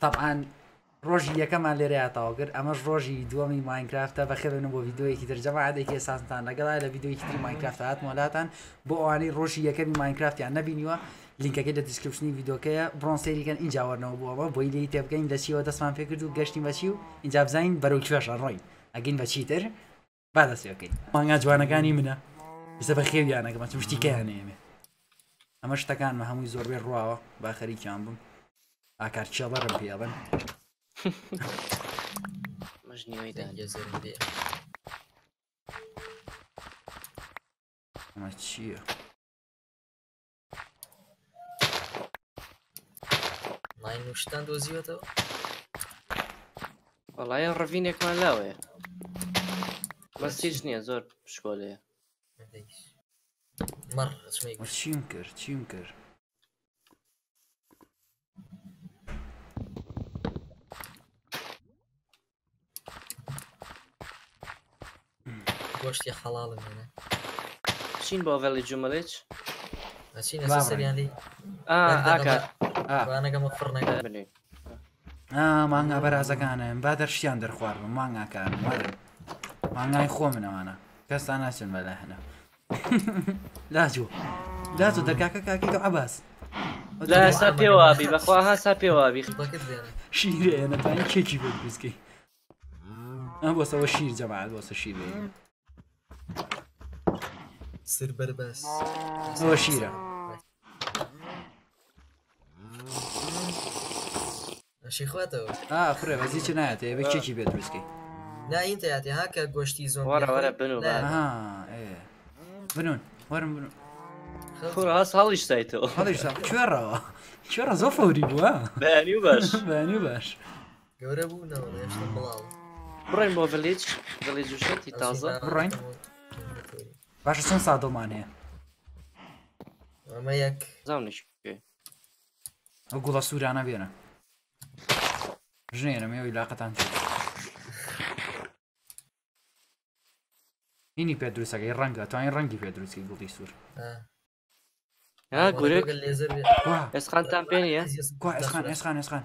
طبعا ڕۆژی یەکەمان لێرەیاتەوە کرد. ئەمەش ڕۆژی دووەمی ماینکرافتە بەخێبن بۆ یددیوەیەکی ترجەمە عادێکی ئێساسان لەگەڵا لە یددیوەیەکی تری ماینکرافت هات مۆلاتان بۆ ئەوانەی ڕۆژی یەکەمی ماینکرافتیان نەبینیوە لیnkەکەی لە دیسکرپشنی یددیوکەیە بڕۆن سێریکەن اینجاوەرنەوە بووەوە بۆی لی تێبگەین لە چیوە دەستمان پێ کرد و گەشتی بەچی و اینجا بزین بەرەو کوێشە ڕۆی ئەگەین بە چیتر با دەستەکەی مانگا جوانەکانی منە. ئێستا بە خێویانەکەمە شتیکەیانێمێ ئەمە شتەکانمە هەمووی زۆربێ ڕواوە با خەریکیان بووم. ئاکار چێڵەرم پێڵن مەش نیوەی دا دەنگە زۆر بێ. ئەمە چییە؟ مای نوشتان دۆزیوەتەوە؟ وڵایە ڕڤینێکمان لاوەیە. بەس هیچ نییە زۆر پشکۆلەیە. مەڕ چمەی وە چیم کرد چیم کرد. گۆشتی حەڵاڵم هێنە چین بۆ ڤەلی ئاکە وانەگەمە فڕنەکە بنێ مانگا بەرازەکانە با دەرشیان دەرخواردم مانگاکان مانگای خۆ منەوانە کەستا ناچن بەلا هەنە لاجو لاجو دەرگاکە کاکی عباس لا ئێستا پێوابی بەخوا هاسا پێوابی شیرێ نەتوانین کێکی بۆ بزکەی ئەم بۆسەوە شیر جەماعات بۆسە شیرێ سر بەربەس زۆ شیرە. شیخواتەوە ئاخرێ بەزی چ نایەت بە چێکی بێت درستکەی ناینتەیاتی هاکە گۆشتی زۆرەوەرە بن بنون وەرم بن خۆڕاست هەڵیش سایتەوە. کوێڕەوە؟ کوێڕە زۆ فەوری بووە. بەنی باش. بەنی باش. گەورە بوو بڕین بۆ ڤلیج ڤلیج وشێتی تازە. بڕین. باشە چەند سادۆمان هەیە ئەمە یەک زانش ئەو گوڵە سوورانە بێنە ژنێرە مێوەی لاقەتان چێت هینی پێ دروستەکەی ڕەنگە توانین ڕەنگی پێ دروستی گوڵی سوور ئێسخانتان پێ نیە گوا ئێسخان ئێسخان ئێسخان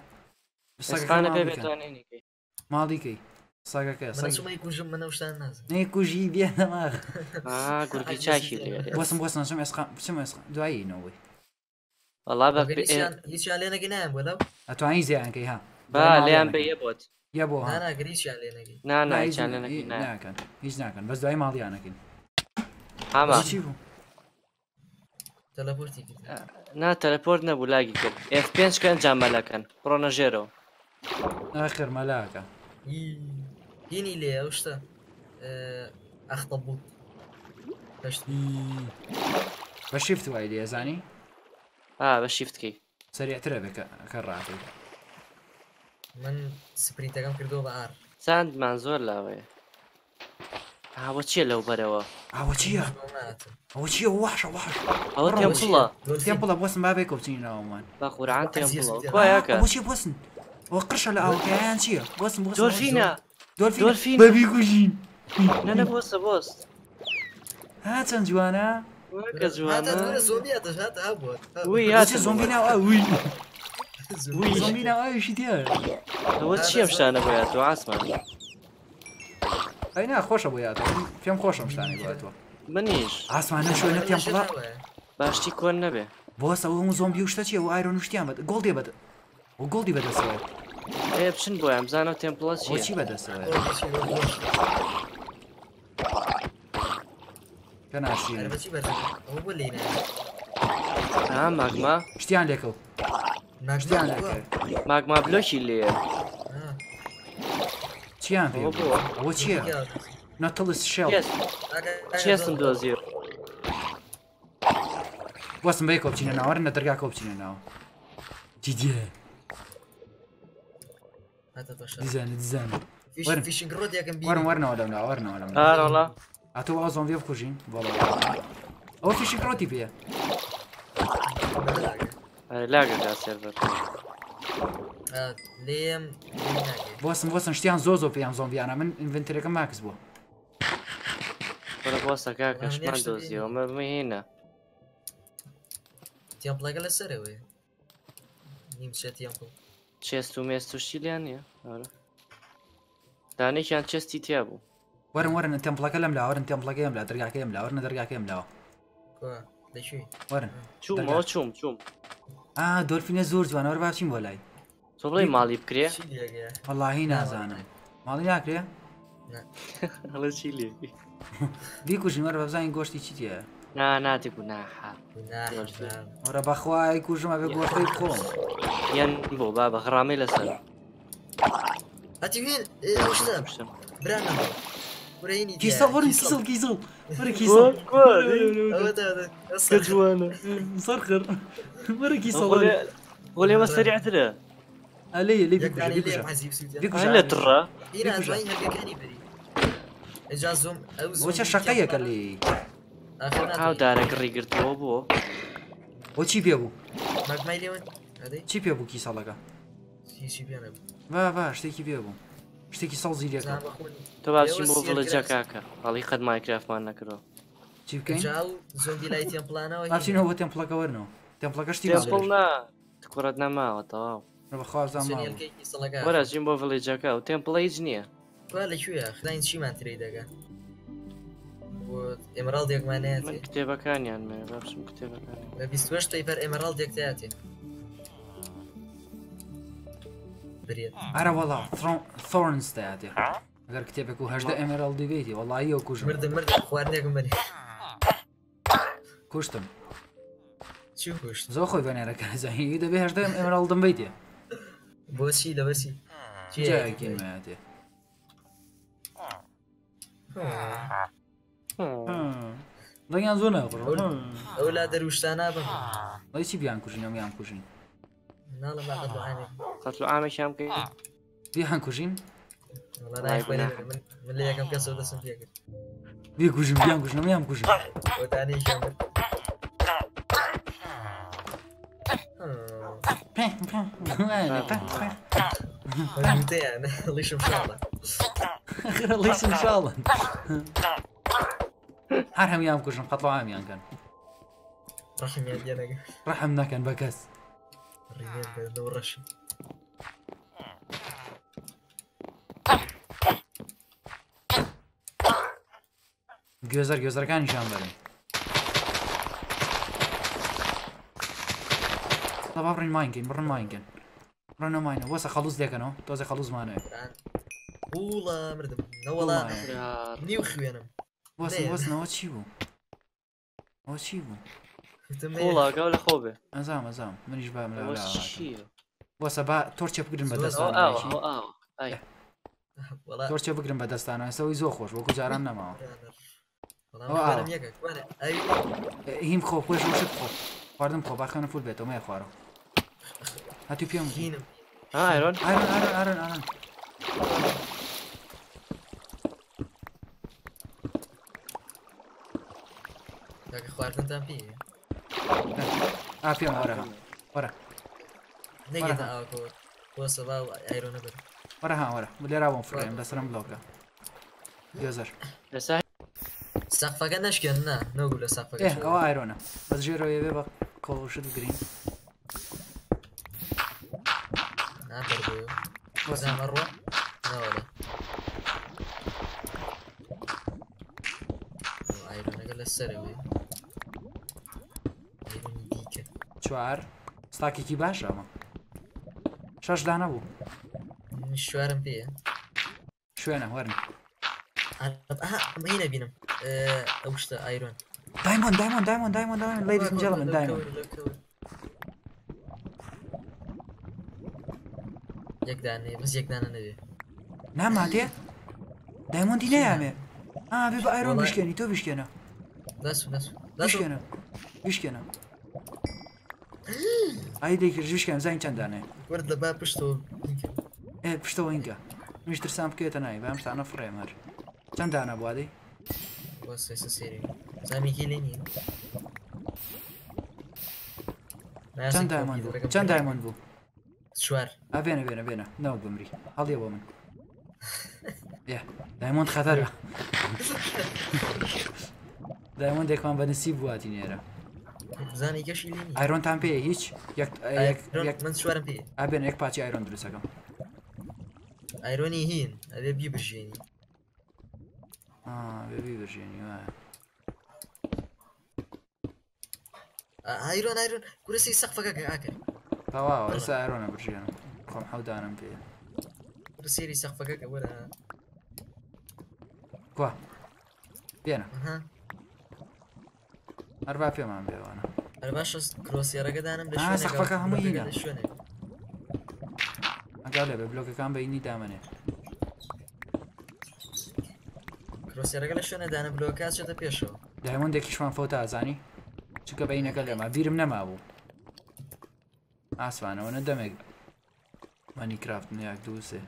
ئێسخانە پێ بێتوانێنی ماڵیکەی ساگەکە من چمەی کوژم منە شتان نازم نەی کوژی بێنەماغ گورگی چاکی لێ بۆسم بۆسم چم ئێسخان بچم ئێسخان دواییەوەی وەڵا بە هیچیان لێ نەگەی نایان بۆ لەو ئەتوانی زیانکەی ها با لیان بە یە بۆت یا بۆ ها ناناگەریچیان لێ نەگەی نانایچان ناکەن هیچ ناکەن بەس دوای ماڵیانەکەین هاما چی بوو تەلەپۆرتی کرد نا تەلەپۆرت نەبوو لاگی کرد F پێنج کە ئەنجام مەلەکەن بڕۆنە ژێرەوە ئاخر مەلاکە هینی لێ ئەو شتە ئەختە بوو بە شیفت وای لێزانی ئا بە شیفتکەی سریعترە بێ کە ڕاتی من سپریتەکەم کردو بە ئار چاندمان زۆر لاوەیە ئاوە چییە لەو بەرەوە ئەوە چییە ئەوە چییە وحشە وحش ئەوە تێمپڵە تێم بڵە بۆسم بابێ کۆچین ناومان بە قورعان تێمپڵەوە کۆیەکە ئەوە چی بۆسن ئەوە قرشە لە ئاوکیان چییە بۆسم بۆ دۆرفینە دۆرفین بەبیگوژین نەنە بۆستە بۆست ها چەند جوانە؟ کە جوانە؟ زۆمبی ناوایشی دیێ ئەوە چیە شتانە بۆیان تۆ ئاسمان ئەینا خۆشە بۆ یاد. پێم خۆشم شتانی بێتەوە منیش ئاسمانە شوێنە پێم بڵ باشتی کۆن نەبێ. بۆسە ئەو زۆمبی و شتە چیە؟ و ئایرۆ نوشتیان بێت گڵدێ بێت و گڵدی بەدەسەوە ئێ بچن بۆ ئەمزانەوە تێم پڵەس چی بەدەستەوە؟ ماگما؟ شتیان لێکەوت ماگما بلۆکی لێ. چیان بۆ چییە؟ نەتەڵس شێڵ. چێستم دۆزیر وەسم بەی کۆچینە ناوەرن نە دەرگا کۆچینە ناوە دیدیە دیدێ دیزانە دیزانە وەرن. فیشنگ ڕۆت یەکەم وەرن وەرنەوە لەم ناوەرنەوە لەم ئاڕۆڵا ئەتۆ ئەو زۆمبی بکوژین بەڵێ ئەو فیشی کڕۆتی پێ لاگەدا سێڤەر لێم بۆسم بۆسم شتیان زۆ زۆ پێیان زۆمبیانە من ئینڤنتەرەکە ماکس بووە بەرە بۆستەکە کەشمان دۆزیەوە مەمەهێنە تیان پڵەکە لە سەرەوەی نیم چێت تیان پڵ چێست و مێست توشتی لیان نیە دانێکیان چێستی تیا بوو. وەرم وەرن تەمپڵەکە لەم لاوەرن تەمپڵەکەم لا دەرگاکەم لاوەرن دەرگاکەم لاوە وەرن چوم چوم چوم ئا دۆلفینە زۆر جوانەوە باشیم بۆ لای. تۆ بڵی ماڵی بکرێ؟ وەڵاهی نازانم. ماڵی ناکرێ؟ دیکوژینوەەر بەبزانین گۆشتی چیتیە نا ناتی ناحا وەرە بەخوای کوژمە بێ گۆشتەی خۆم یان بۆ با بە غڕامی لەسەر هاتی وێن شتە شتم برانە ورینی کیسە وەرن کیسڵ کیسڵ وەرە کیسڵ جوانە سەرخر وەرە کیسڵ بۆ لێمە سەریعترە ئەلێ لێ یەکدانی لێ بیکوژە حەزیب سووتە بیکوژە لە تڕە ایران دوای Haudara Krieger Robo. Oči bu. Magmayliman. Çip bu ki salaga. Va va, shteki bu. Shteki sal ziraka. To bashim bu village kaka. Ali qad Minecraft man nakro. Çip kan? Jal zombie light em plana oi. Afsino bu tem plaka verno. Tem plaka shtiva. Tem plana. Dekorat na mala, to. Não vou fazer mal. Agora, Jimbo Village, o tempo é lá é que Olha, Xu, dá em cima a trilha. بۆ ئێمەڕال دێکمانەیە من کتێبەکانیان باشم کتێبەکانی بە 28 تەیپەر ئێمەڕال دێکتیاتێ برێت ئارە وەڵا ثۆرنس دەیاتێ ئەگەر کتێبێک و هەشدە ئەمەرال دیبێتی وەڵایی ئەو کوژ مردم مرد خواردنێکم بنێ کوشتم زۆ خۆی بەنێرەکە زەهی دەبێ هەشدە ئەمەرال دەمبیتێ بۆچی لەبەرسی جاگینمەتێ دەنگیان زۆر ناڕ ئەو لا دەروشتانە لای چی بیان کوژین ئەمیان کوژین ئامێکیان بکەین بیان کوژین من من لە یەکەم کەسەوە دەسم پێکرد بێ کوژم بیان کوژن ئەمیان کوژن بۆتانێکیان برد وتیان لیشم شاڵە لیسم شاڵن هەر هەمیان کوژن قەتڵ ئامیان کەن. ڕەحم نەکەن بە کەس. ڕەشم. گوێزەر گوێزەرەکانیشان بەرن با بڕین ماینکەین بڕن ماینکەن ڕەنە ماینە وەسە خەڵوز دێکەنەوە تۆزە خەڵوزمانەوە وڵە مردم. نەوەڵا نیو خوێنم. واسه واسه نه چی بو ها چی بو والله قبل خوبه ازام ازام من ايش بعمل لا واسه با تورچه بگرم به دستان او او او اي والله تورچه بگرم به دستان اسوي زو خوش و جاران نما والله آه. هم خوب خوش خوش خوب خواردم خوب اخوانم فول بيتو ما پیام. هاتو بيام هينم ها ايرون ايرون ايرون ايرون Squadron pia Ah, pion, bora. Bora. Negita ako. Posso ba Iron agora Ora ha, ora. Mulher avon frame, da saram bloka. Gözler. Mesela Sakfaka neşken ne? não gula sakfaka? Eh, é, é o Iron'a. Az jeroya bir bak. Kovuşun green. Ne perdeu bu? Güzel não Ne oldu? Iron'a gala sarı bir. چوار ستاکێکی باش ئەمە شەش دانە بوو شوارم پێیە شوێنە وەرن هینە بینم ئەو شتە ئایرۆن دایمۆن دایمۆن دایمۆن دایمۆن دایمۆن لadies and gentlemen دایمۆن یەکدانێ بەس یەکدانە نەبێ ناماتێ دایمۆندی نەیامێ ئا بێ بە ئایرۆن وەڵای- بشکێنی تۆ بشکێنە دەست Hajde ih rëzhishkem zajnë që ndane. Kur të bëj apostou, E, pështu inka. Më shtërsan për këtë nëjë, bëjmë shtanë fremër. Që ndane, buadi? Posso, isso é sério. Sami Kilini. Çan diamond bu. Çan diamond bu. Şuar. A vem, vem, bene. Ne oldu Mri? Al ya woman. Ya. Diamond khatar. Diamond ekman bana sib bu atini yara. زانی گەشی لێنی ئایرۆنتان پێ هیچ من سوارم پێ ئابێن یەک پاچی ئایرۆن دروستەکەم ئایرۆنی هین ئەبێ بیبژێنی بێبی بژێنی وایە ئایرۆن ئایرۆن گورسی سەقفەکە ئاکە تەواوە ئێستا ئایرۆنە بژێنم خۆم حەودانم پێ سێری سەقفەکە کە وەرە کوە آره، هر آره. آره، وفی هم هم بیرونه هر وفی هم کروسی هرگه دهنم بشونه نه سخفه که همه اینه. اگر به بلوک کام به اینی دمنه. کروسی هرگه لشونه دهنم بلوک هست شده پیشو دهمون دکیش من فوت ازنی چون که به اینه کلیم ما بیرم نمه بود اصفانه اونه دمه منی کرافت نه یک دوسته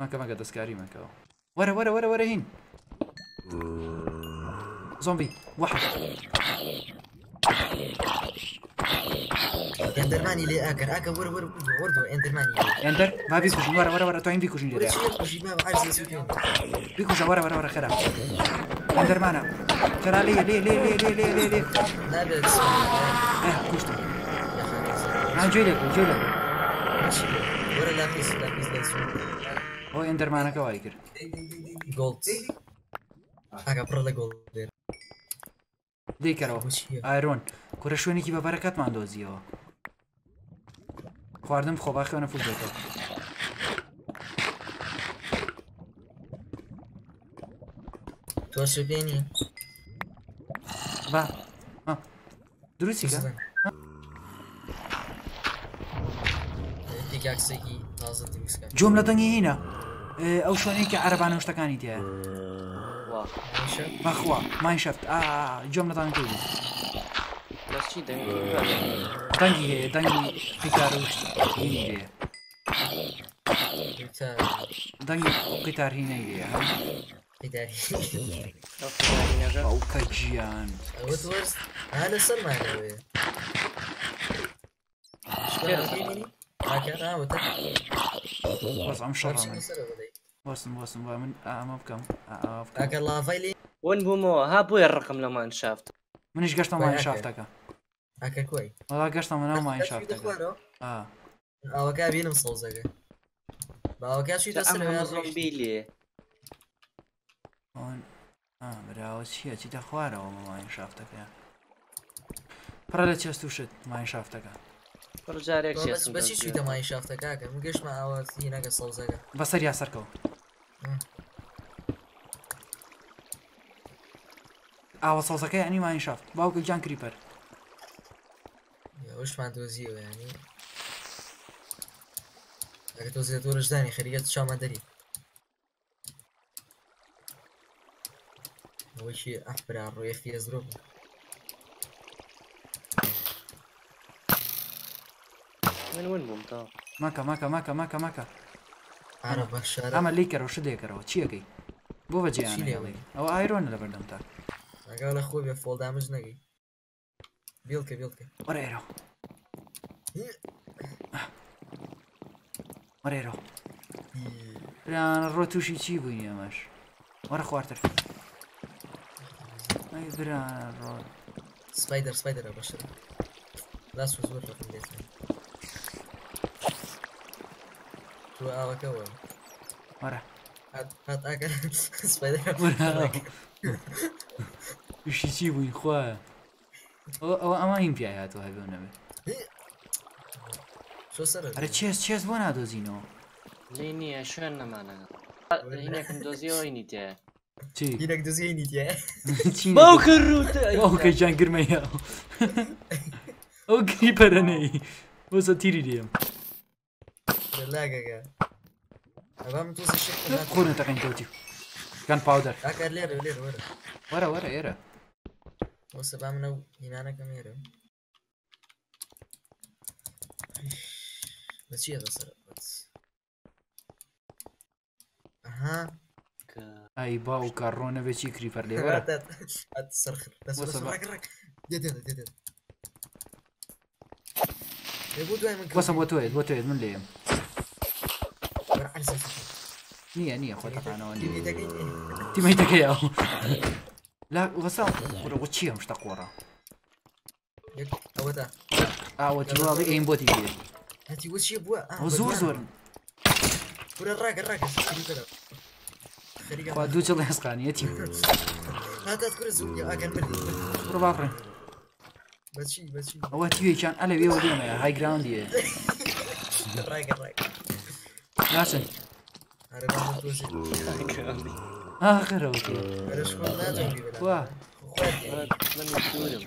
ما مکه دست کاری مکه. وره وره وره وره این. زومبی. وەرە وەرە وەردەوە ئەندەرمانی لێ. ئەندەر با بیکوژین وەرە وەرە وەرە توین بیکوژین وەرە لێرە چی لێ کوژی ما عەرز لە سووتێن. بیکوژە وەرە وەرە وەرە خەرا ئەندەرمانە خەرا لێ لێ لێ لێ لێ لێ لێ لێ نابێت ئە کوشتم ناجێ لێ جێ لێ وەرە لاپیس لاپیس لە سووت. ئەو ئەندەرمانەکە وای کرد گۆڵد ئاکە پڕ لە دیکرا آیرون. کره شونی که به برکت من دوزی ها. خواردم خوب اخیانه فوق بتا تو شو بینی؟ با درستی که؟ دیگه اکسگی تازه دیگه جملتان اینه. او شونی که عربانه اشتکانی دیه. مخوا ما ماينشافت آه جمله تانكي بس شي دنجي دنجي هي دنجي قتال هنا دنجي قتار هنا هي قتال هنا أو كجيان هذا صار معنا شكرا هكذا بس عم شرها بۆسم بۆسم با من ئامە بکەم. ئاگە لاڤیلی ون بوومەوە. ها بۆیە ڕقم لەمان شافت منیش گەشتە مای شافتەکە ئاکە کوی وڵا گەشتە منە مای شافتەکە ئەوەکە بینم سەوزەکە باوەکەشی بیلێ براوە چییە؟ چیتە خوارەوە ماین شافتەکە پڕە لە چێست تووشت ماین شافتەکە بەسی سویتە مای شافتەکەکە من گەشتمە ئاوازی نەگە سەوزەکە بەسەر یا سەرکەوت ئاوە سەوزەکە ینیوانی شافت باوکە گیان کریپەر. وشمان دۆزیەوە ینی. ئەگە تۆزیە تۆرەشدانی خەریگەت چامان دەری؟ ئەوەی ئەفرا ڕۆیەفی ئەزرۆ بوو. من وين ممتاز ماكا ماكا ماكا ماكا ماكا عرب شارع عمل لي كرو شو ديكرو تشي اكي بو بجي انا يلي او ايرون اللي بردم تاك قال اخوي بي فول دامج نقي بيلكي بيلكي ورا ايرو ورا ايرو انا روتوشي تشي بويني ماش ورا خوارتر اي بران رو سبايدر سبايدر ابشر لا سوزور رقم بيتنا هواك اول ورا حط اكا سبايدر ورا وش يسيبوا خواه او او اما این پیایه تو هایی بونه شو سره آره چیز چیز بونه دوزینو نه نه شوان نمانه اینکم دوزی او اینی تیه چی؟ اینک دوزی اینی تیه باو کر رو تیه او که جان گرمه یا او گری پرنه ای بسا تیری دیم थर्लैग है क्या अब हम तो शिट करना कौन था कहीं जोती गन पाउडर क्या कर ले रहे ले रहे ورا ورا يرا. بص بقى من هنا أنا كم يرا؟ بس شيء بس بس. أها. أي باو كارونا بشي كريفر لي ورا. تصرخر بس بس رك جد جد جد جد. بس بوتويد بوتويد من ليه ニヤニヤこれ高のに。君だけに。君だけよ。لا وصل ولا وشي مش تقورا أوتا. آه وتي بابي ايم آه، بوتي ديال هاتي وشي بوا. زور زور. ولا الراك الراك خليك دوت الله يسقاني هاتي هذا تكون الزوجة آه كان بلدي بروبابري بس شي بس شي. هو تيوي كان على ويو ديما هاي جراوند الراك الراك ڕاگە ناچن هەرە بە دۆزی ئاخرەوە هەرش خۆ ناتوانی بێ وا من دوورم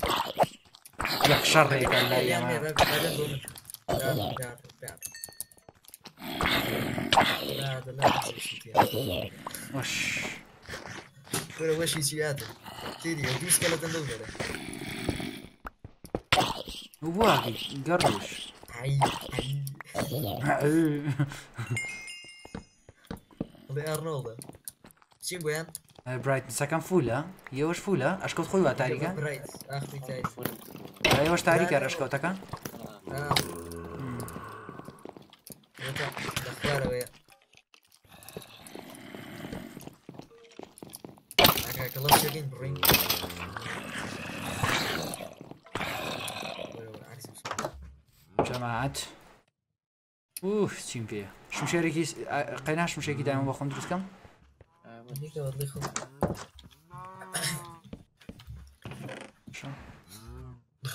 یەک شەڕێکە لای یان ئێمە مێ بەگە دۆن Ai, ai. Onde é a Arnolda? 50. Uh, eh, Bright, sacan fulla. Eu eh? aș fulla. Eh? Aș căut hoiu atarica. Bright, ah, uite aici. Eu aș tarica, aș căut aca. Da. چیم پێە شمشێرێکی قەنا شمشێکی دامە بەخۆم دروستکەم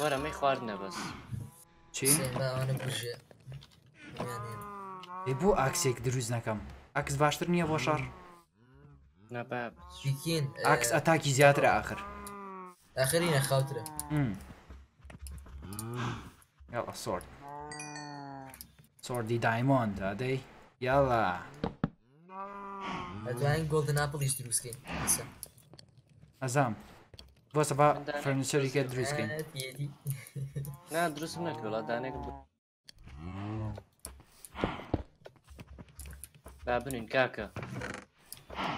وەرەمەی خوارد نەبەس چی؟ بۆ ئاکسێک دروست نەکەم ئەکس باشتر نییە نباب شەڕ ئاکس ئەتاکی زیاترە آخر. آخری خاطره. یاڵە سۆرد سۆردی دایمۆند ئەدەی یاڵە ئەتوانین گۆلدن ئاپڵیش دروستکەین ئەزام بۆ سەبا فەرنیچەریکە دروستکەین نا دروستم نەکردڵ دانێک با بنین کاکە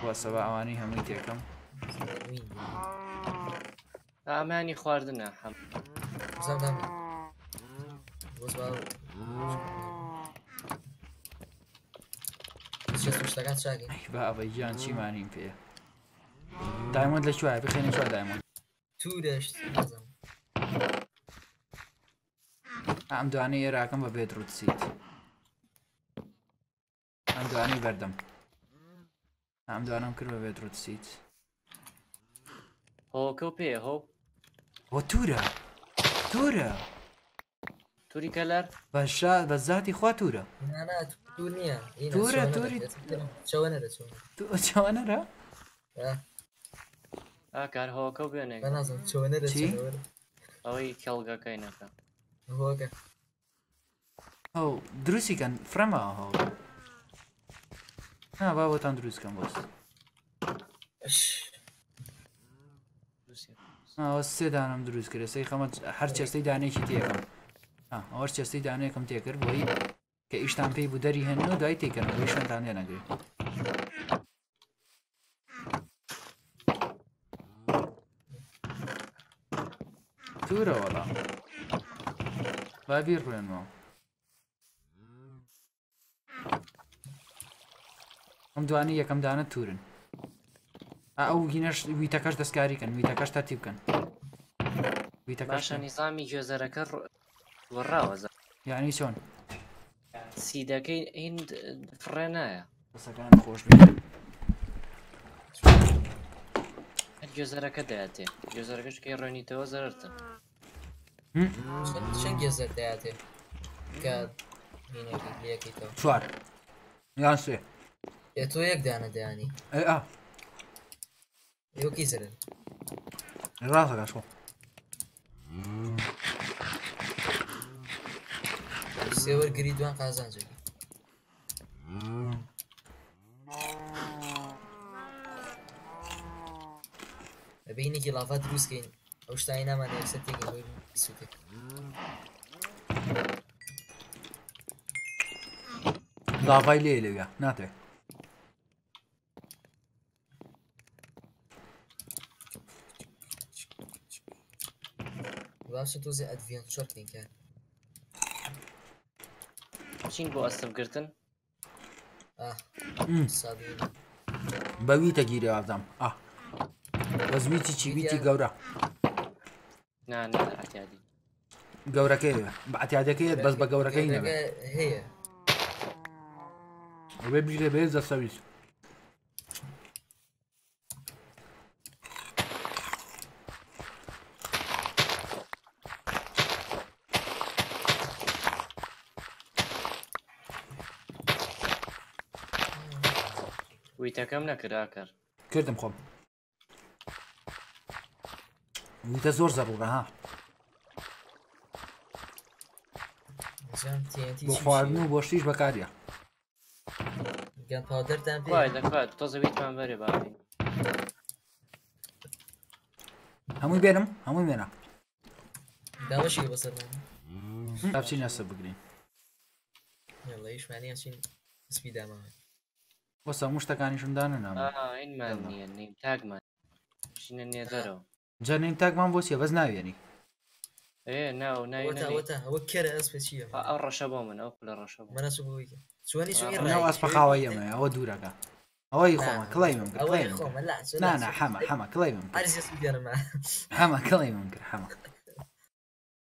بۆ سەبا ئەوانی هەمووی تێکەم ئامانی خواردنە هەم ای بابا جان چی معنیم پیه دایموند لشو های بخیر نشو دایموند تو دشت ام دوانه یه راکم و بیدرود سید ام دوانه بردم ام دوانه هم کرد و بیدرود سید هو کو پیه هو و توره توره توری کلر و بزاتی خواه توره نه نه توره نییە تورە، توری. چەوەنەرە چاوانەرە ئاکار هۆکە و بێنێک بەنازم چۆنەرە چی؟ ئەوەی کەڵگەکەی نەکە هۆگە ئەو دروستیکەن فرەما هەڵ ها با بۆتان دروستکەم بۆست ئەوە سێ دانم دروست کرد سەی خەمە هەر چێستەی دانێکی تێکەم ئەوە چێستەی دانەیەکم تێکرد بۆی کە که ایشتان پی بود داری هنو دایی تیکن و ایشتان تانیه نگری توره والا. بای بیر روین ما هم دوانی یکم دانه تورن. او هینش ویتکش دستکاری کن ویتکش ترتیب کن. ویتکش باشا نظامی گوزرکر ورا وزر یعنی چون؟ چۆن سیدەکەی هین فڕێ نایە دەسەکان خۆش بێت گوێزەرەکە دەیاتێ گوێزەرەکەشکی ڕۆنیتەوە زەرتە چەند گێزەر دەیاتێ کە لەکەیتەوە چوار یان سێ پێ تۆ یەک دانە دەیانی ئەی ئا ئێوەکەی زرن ڕاستەکەش خۆ سێوەرگری دوان قازانجێکی بینێکی لافا دروستکەین ئەو شتایی نامان یەکسەر تێکی سووتێک لاڤای لێ لەوێ ناتێ باشە تۆزی ئەدڤیان چۆرتین کە بچین بۆ ئەستمگرتن بەوی تەگیری ئادەم ئا بەزویتی چیویتی گەورە؟ گەورەکەی بەعتیادەکەیت بەس بە گەورەکەی نەبێ. هەیە. بێ بژێ بێ زە سەویست ویتەکەم نەکراکەر کردم خۆم. ویتە زۆر زەبوو ها. بۆ خواردن و بۆشتیش بەکارە گەپادردان دەکات تۆزەویتمان بەرێ باین هەمووی بێنم هەمووی مێنە. داوەشی بەسەر تاچی نەسە بگرین. لەیشمانی ئەچین سپی داماوێت بۆ هەموو شتەکانیشمدانە نام ئینمان نییە نیم تاگمان شینە نێدەرەوە جەنین تاکمان بۆ چیە بەس ناوێنی ئەو ڕەشە بۆ من ئەو لە ڕەشە بۆ منە بووی چوانی سوی ناو ئەسپە خاوە ئەمە ئەوە دوورەکە ئەوەی خۆمە کڵی من نانا حەمە حەمە کڵی من حەمە کڵی من کرد حەمە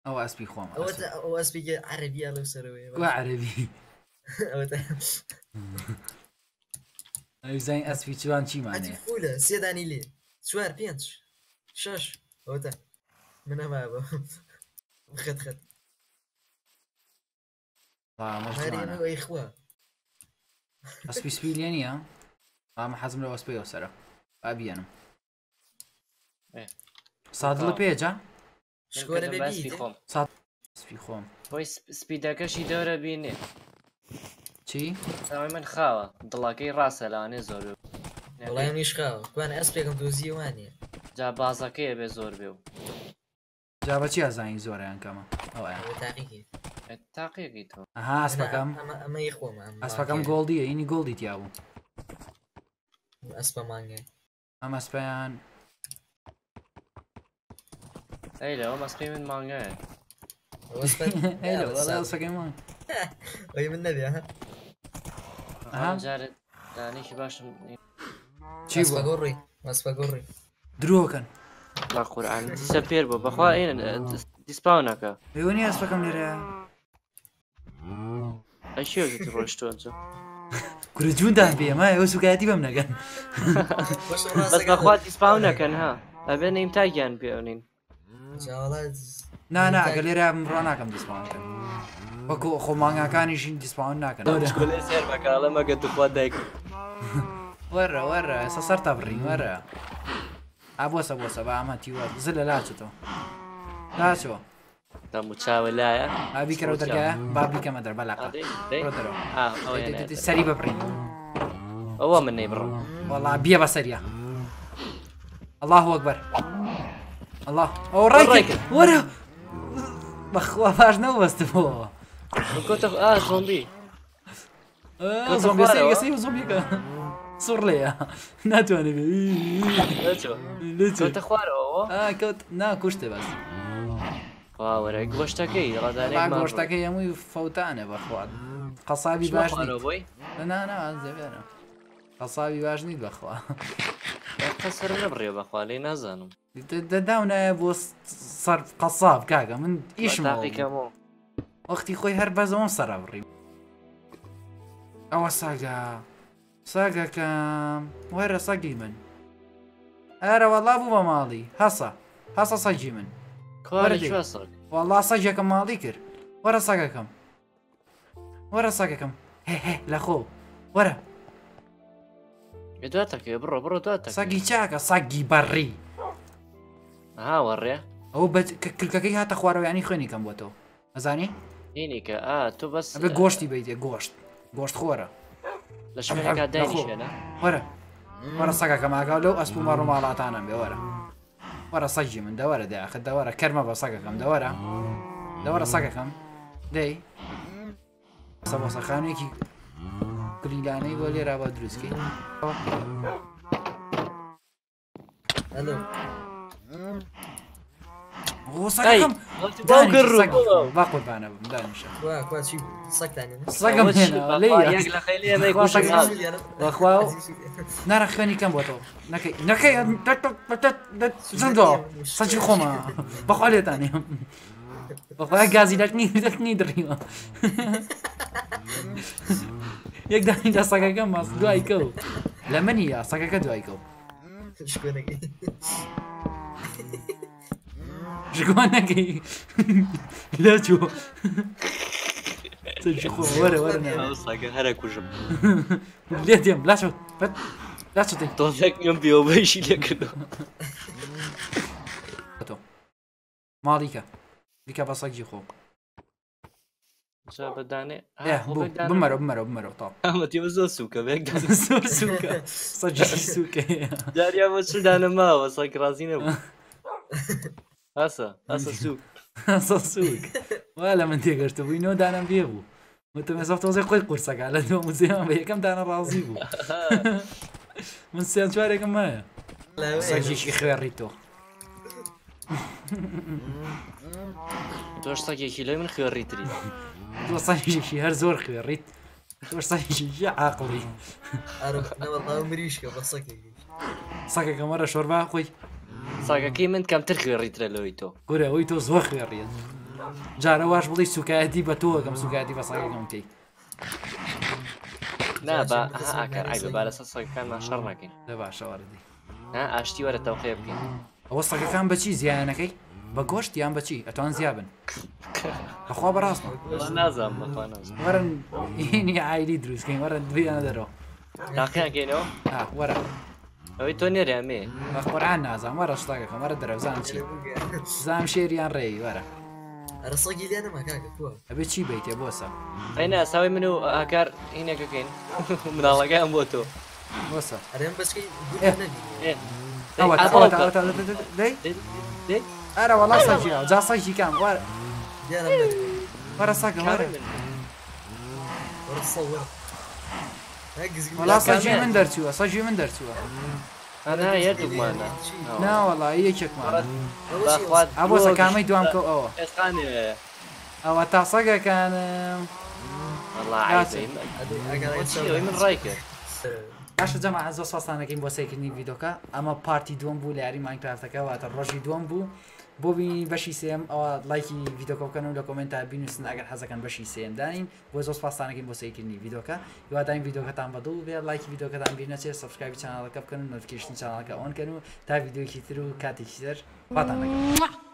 ئەو ئەسپی خۆمە ئەوە ئەو ئەسپیگە عەربیە لەو سەرەوەی وا عەربی ئەوە ئەوزین ئەسپی چوان چیمانێ فولە سێدانی لێ چوار پێنج شش ئەوتە منەما بە خەت خەت خوا ئەسپی سپی لێ نییە ئامە حەزم لە وەسپەیەوە سرە ئابیێنم ئێ. سادڵ پێجا خۆم سپی خۆم بۆی سپیدەکەشی دەورە بینێ چی؟ ئەوەی من خاوە. دڵەکەی ڕاستە لاانێ زۆر بێ. وڵای نیشخاوە کوان ئەس پێکم دۆزیە وانە جا بازەکەیە بێ زۆر بێ و. جا بەچی ئازانی زۆریان کەمە؟ ئەو ئەیە ئەوە تاقیکی. تاقیێکی تۆ. ئەها ئەسپەکەم؟ ئەمە یە خۆمە. ئەسپەکەم گۆڵدیە. اینی گۆڵدی تیا بوو. ئەسپە مانگە. ئەم ئەسپیان ئەی لەەوە مەسقی من مانگایە. ئەسەکەمان ئەی من نەبێ ئەها. جارت دانێکی باشم. چی بوو گۆڕی مەسپە گۆڕی درۆکەن با قورآن. سە پێر بۆ بەخوا ئێن دیسپاونەکە پەیوەنی ئەسپەکەم لێرە. ئەشێتی ڕۆشتۆ کورە جووندان پێ ئەمە ئەوە سوکایەتی بەم نەگەن. بەس بەخوا دیسپاون نەکەن ها. ئەبێ نیم تاگیان پێێنین نانا ئەگە لێرە ڕۆ ناکەم دیسپانکەن وەکو خۆمانگاکانیشین دیسپاون ناکەن. سێر بەکڵە مەگە دوخوا دایک. وەرە وەرە ئێستا سەر تا بڕین وەرە. ئابۆسە بۆسە بە ئەمە تیوە. زل لە لاچێتەوە لاچەوە دەم و چاوە لایە. ئابی کەرەوە دەرگایە؟ بابیکەمە دەربەلاقە دەرەوە. سەری ببڕین. ئەوە من نەی بڕم وەڵا بێ بە سەریە الله وەکبەر. الله. ئەو ڕای وەرە. بەخوا باش نەوەستەوە کۆتە ئا زۆمبی. زۆمبی زۆمبیەکە. سوڕ لێە ناتوانێت کۆتە خوارەوە کەوت ناکوشتێ بەس وەرە گۆشتەکەی ڕدانێ گۆشتەکەی هەمووی فەوتانێ بەخوات قەسابی باش بۆی؟ ناناوێنە قەسابی باش نیت بەخوا قەسەر نەبڕێ بەخوا لێ نازانم. دەداونایە بۆ سەر قەساب کاکە. من ئیشم تاقیکەمەوە وەختی خۆی هەر بەزەوە سەرا بڕی ئەوە ساگا ساگەکەم وەرە سەگی من؟ ئەرەوەڵا بوو بە ماڵی هەسە هەسە سەگی من. وەڵا سەگەکەم ماڵی کرد وەرە سەگەکەم وەرە سەگەکەم هێ لە خۆ وەرە دواتەکە بڕۆ بڕۆ دوات سەگی چاکە سەگی بەڕی هاوەڕێ ئەو کلکەکەی هاتە خوارەوەیانی خوێنی کەم بۆ تۆ ئەزانی اینیکە ئا تۆ بەس گۆشتی بیتێ گۆشت. گۆشت خۆرە. لە شوێنەکە دانیشێنە وەرە. وەرە سەگەکە ماگا لەو ئەسپومە ڕۆماڵاتانم بێ وەرە. وەرە سەجی من دەوەرە داخ دەوەرە. کەرمە بە سەگەکەم دەوەرە. دەوەرە سەگەکەم. دەی. سەبۆسەخانێکی کلیلانەی بۆ لێرا بە دروستکەی هەلو. با قوربانە بم دانیشە سەگەم بەخوا نارە خوێنی کەم بۆ تۆ نەکەی نەکەی زندۆ سەجی خۆمە بەخوا لێتانێ بەخوای گازی دەکنی دەکنی دڕیوە یەک دانیدا سەگەکە ماس دوای کەو لە منی یا سەگەکە دوای بیەوەبەیشی لێکردەوە تۆ ماڵیکە دیکە بە سەگی خۆ جا بەدانێ بمەرە بمەرە بمەرە تا ئەمەتیوە زۆر سووکە بێک زۆر سووکە سەجی سووکە جاریا بۆ چدانە ماوە ساک ڕازی نەبوو ئاسە ئاسە سووک سە سووک وا لە من تێگەشتە بووی نۆ دانم پێ بوو وتە مێسا تۆزی خۆی قورسەکە لە دو موزیان بە یەکەم دانە ڕازی بوو من سیان چوارێکم مایە سەگیشی خوێڕی تۆ تۆش ساکێکی لای من خوێڕیتری تۆ سەگیشی هەر زۆر خوێڕیت تۆ سەگیشی عقلی نەوەڵاو مریشکە بە سەکێکی سەکەکە مەرە شۆربا خۆی ساگەکەی من کەمتر خوێڕیترە لەوەی تۆ. گورە ئەوی تۆ زۆر خوێڕیت جارە واش بڵی سوکایەتی بە تۆگەم سوکاتی بە ساگەکەم کەی نا بە ئاکار ئای بە لەسەر ساگەکانمان شەڕ ناکەین. لە باشەوەردی نا ئاشتی وەرە تەوقێ بکەین. ئەوە سەگەکان بەچی زیانەکەی؟ بە گۆشت یان بەچی ئەتوان زیابن. بەخوا بەڕاستمە وەڵا نازانم بەخوا نازانم وەرن هینی ئایلی دروستکەین وەرە دویانە دەرەوە. تاقییانگەینەوە ها وەرە. ئەوەی تۆ نێرە ئەمێ بە قۆران نازان وەرە شتاگەکەم وەرە دەرەوزان چی زام شێریان ڕێی وەرە ئەرە سەگی لێ نەما کاکە کووە ئەبێ چی بیتێ بۆسە ئەینا ساوی من و ئاکار هینێکەکەین مناڵەکەیان بۆ تۆ بۆسە ئەرێم بەچکەی ئێ. ئێ ئەوە ئەوە دەی دەی ئەرە وەڵا سەجی جا سەجی کام وەرە دیارە وەرە سەگە وەرە وەرە وەڵا سەجی من دەرچووە سەجی من دەرچووە ئەنا یەکمانە ناوەڵا یەکێکمان ئەبۆ سەکامەی دوام کە ئەوە ئەوە تا سەگەکانم من ڕای کرد باشە جەما زۆ ساسانەکەین بۆ سێکردنی ڤیدۆکە ئەمە پارتی دوم بوو لە یاری ماینکرافتەکە واتە ڕۆژی دوم بوو ببینید بەشی سێم ئەوە لایکی یددیوکەکەن و لە کۆمنتتا بینوسن ئەگەر حەزەکەن بەشی سێمدانین بۆ زۆ پاسانەکەین بۆ سیکردنی یددیوکە یواداین یددیوکەتان بەدڵ بێ لایکی یددیوکەتان بینەچێت سبسکرایب چانەڵەکە بکەن و نوتکیشتن چانەڵەکە ئۆن کەن و تا یددیوکی تر و کاتێکی دەر باتان لەگەن.